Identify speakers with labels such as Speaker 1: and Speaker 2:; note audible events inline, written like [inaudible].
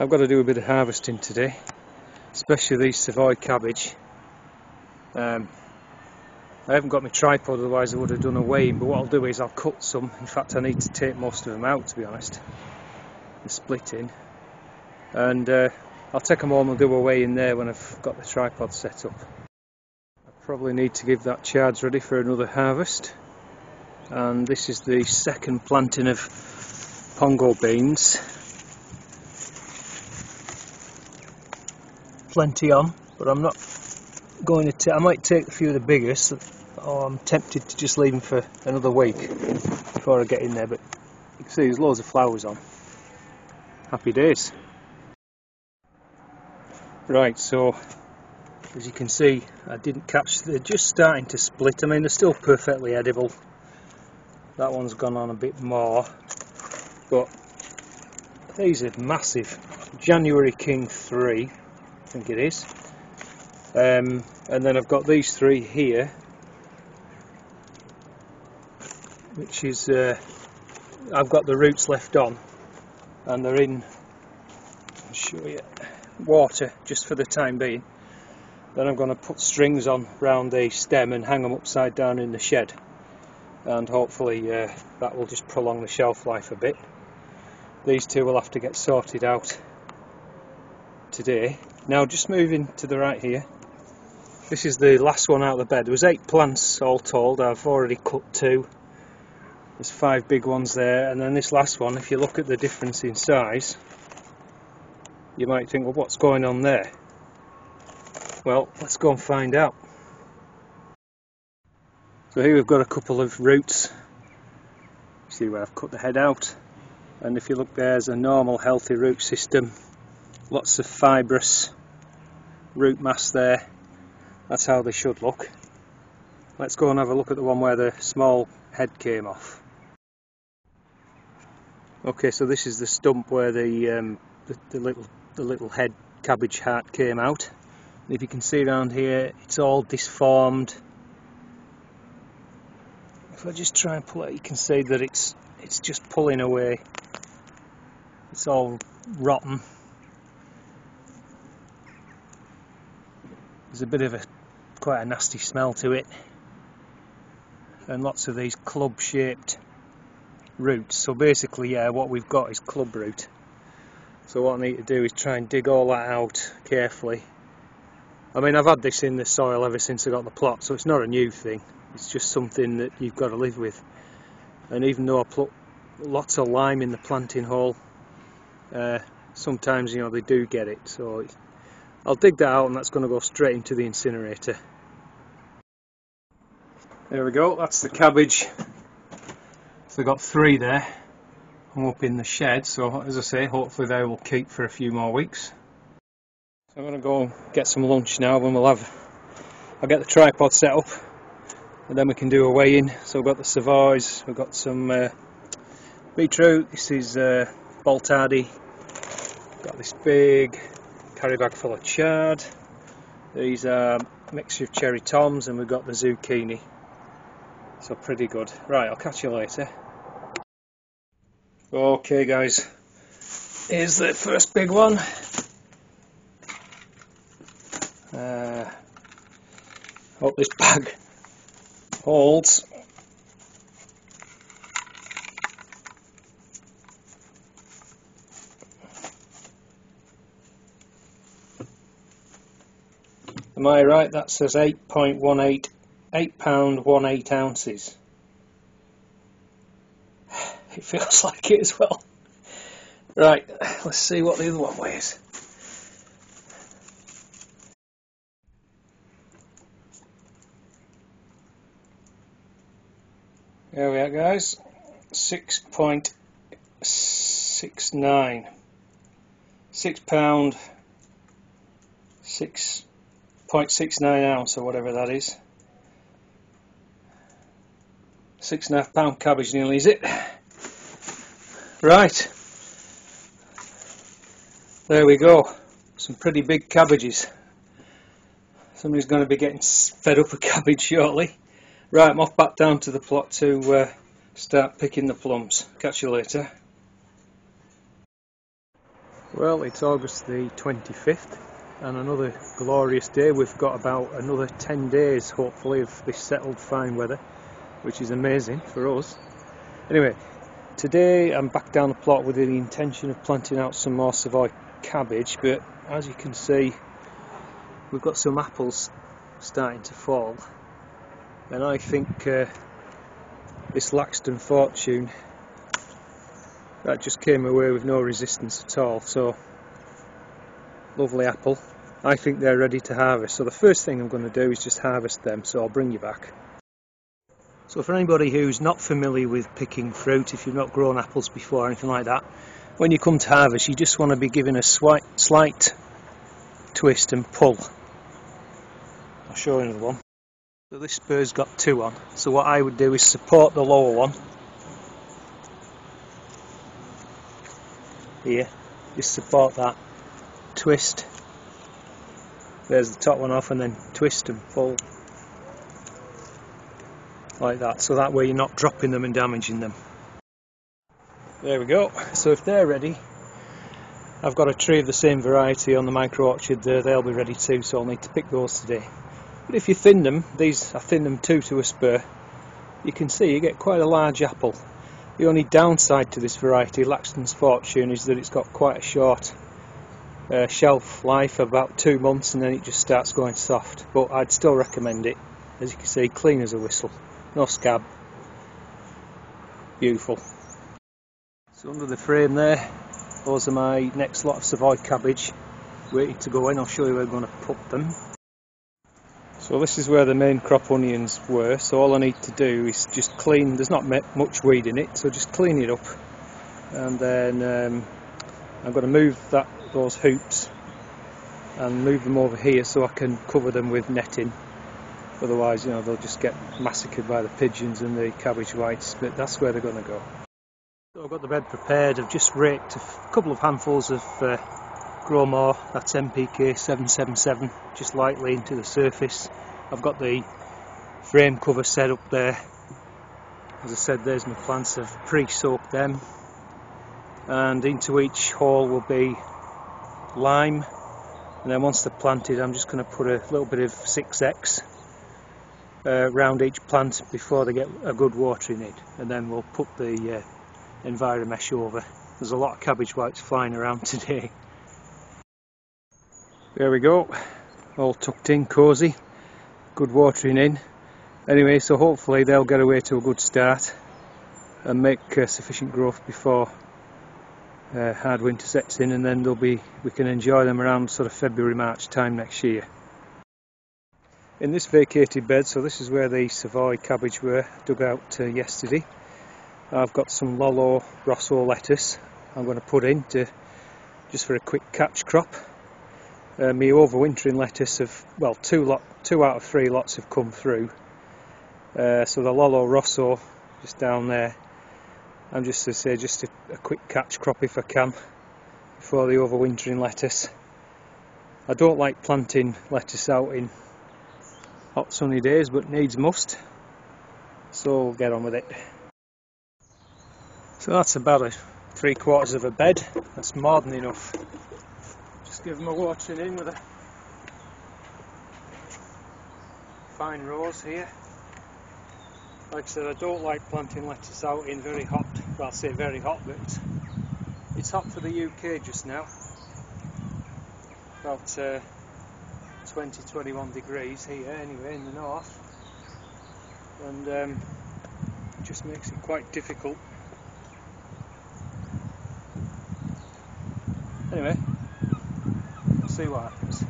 Speaker 1: I've got to do a bit of harvesting today, especially these Savoy cabbage. Um, I haven't got my tripod, otherwise I would have done a weighing, but what I'll do is I'll cut some. In fact, I need to take most of them out, to be honest, the splitting. And uh, I'll take them home and do a weigh in there when I've got the tripod set up. I probably need to give that charge ready for another harvest. And this is the second planting of pongo beans plenty on, but I'm not going to. I might take a few of the biggest, or I'm tempted to just leave them for another week before I get in there. But you can see there's loads of flowers on. Happy days. Right, so as you can see, I didn't catch. They're just starting to split. I mean, they're still perfectly edible. That one's gone on a bit more, but these are massive. January King 3 I think it is. Um, and then I've got these three here, which is uh, I've got the roots left on, and they're in. I'll show you water just for the time being. Then I'm going to put strings on round the stem and hang them upside down in the shed, and hopefully uh, that will just prolong the shelf life a bit. These two will have to get sorted out today now just moving to the right here, this is the last one out of the bed. There was eight plants all told, I've already cut two. There's five big ones there, and then this last one, if you look at the difference in size, you might think, well what's going on there? Well, let's go and find out. So here we've got a couple of roots. See where I've cut the head out. And if you look there's a normal healthy root system. Lots of fibrous root mass there. That's how they should look. Let's go and have a look at the one where the small head came off. Okay, so this is the stump where the, um, the, the, little the little head cabbage heart came out. And if you can see around here, it's all disformed. If I just try and pull it, you can see that it's it's just pulling away. It's all rotten. There's a bit of a quite a nasty smell to it. And lots of these club shaped roots. So basically yeah what we've got is club root. So what I need to do is try and dig all that out carefully. I mean I've had this in the soil ever since I got the plot so it's not a new thing. It's just something that you've got to live with. And even though I put lots of lime in the planting hole uh, sometimes you know they do get it so I'll dig that out and that's going to go straight into the incinerator. There we go, that's the cabbage. So I've got three there. I'm up in the shed, so as I say, hopefully they will keep for a few more weeks. So I'm going to go get some lunch now and we'll have, I'll get the tripod set up and then we can do a weigh-in. So we've got the Savoys, we've got some uh, beetroot, this is uh, Boltardy, got this big carry bag full of chard. These are a mixture of cherry toms and we've got the zucchini. So pretty good. Right, I'll catch you later. Okay guys, here's the first big one. Uh, hope this bag holds. Am I right? That says 8.18, 8 pound 18 ounces. [sighs] It feels [laughs] like it as well. Right, let's see what the other one weighs. There we are guys, 6.69. 6 pound, 6 0.69 ounce or whatever that is. Six and a half pound cabbage nearly is it. Right. There we go. Some pretty big cabbages. Somebody's going to be getting fed up with [laughs] cabbage shortly. Right, I'm off back down to the plot to uh, start picking the plums. Catch you later. Well, it's August the 25th and another glorious day. We've got about another 10 days, hopefully, of this settled fine weather, which is amazing for us. Anyway, today I'm back down the plot with the intention of planting out some more Savoy cabbage, but as you can see, we've got some apples starting to fall, and I think uh, this Laxton Fortune that just came away with no resistance at all so lovely apple. I think they're ready to harvest. So the first thing I'm going to do is just harvest them so I'll bring you back. So for anybody who's not familiar with picking fruit if you've not grown apples before or anything like that when you come to harvest you just want to be given a slight, slight twist and pull. I'll show you another one. So this spur's got two on. So what I would do is support the lower one. Here just support that twist. There's the top one off and then twist and pull like that. So that way you're not dropping them and damaging them. There we go. So if they're ready I've got a tree of the same variety on the micro orchard there. They'll be ready too so I'll need to pick those today. But if you thin them these I thin them two to a spur you can see you get quite a large apple. The only downside to this variety, Laxton's Fortune, is that it's got quite a short uh, shelf life, about two months, and then it just starts going soft. But I'd still recommend it. As you can see, clean as a whistle, no scab, beautiful. So under the frame there, those are my next lot of Savoy cabbage waiting to go in. I'll show you where I'm going to put them. So this is where the main crop onions were, so all I need to do is just clean, there's not much weed in it, so just clean it up and then um, I'm going to move that those hoops and move them over here so I can cover them with netting otherwise you know they'll just get massacred by the pigeons and the cabbage whites but that's where they're going to go. So I've got the bed prepared, I've just raked a couple of handfuls of uh, Growmore, that's NPK 777, just lightly into the surface. I've got the frame cover set up there. As I said, there's my plants, I've pre-soaked them. And into each hole will be lime. And then once they're planted, I'm just going to put a little bit of 6X uh, around each plant before they get a good watering in. And then we'll put the uh, Enviromesh over. There's a lot of cabbage whites flying around [laughs] today. There we go, all tucked in, cosy, good watering in. Anyway, so hopefully they'll get away to a good start and make uh, sufficient growth before uh, hard winter sets in and then they'll be we can enjoy them around sort of February March time next year. In this vacated bed, so this is where the Savoy cabbage were dug out uh, yesterday. I've got some Lollo Rosso lettuce I'm going to put in to just for a quick catch crop uh, my overwintering lettuce have well two lot two out of three lots have come through uh, so the Lollo Rosso just down there I'm just to say just a, a, quick catch crop if I can before the overwintering lettuce. I don't like planting lettuce out in hot sunny days but needs must. So we'll get on with it. So that's about a three quarters of a bed. That's more than enough. Just give them a watering in with a fine rose here. Like I said, I don't like planting lettuce out in very hot, well I'll say very hot, but it's hot for the UK just now. About uh, 20, 21 degrees here anyway in the north. And um, it just makes it quite difficult. Anyway, we'll see what happens.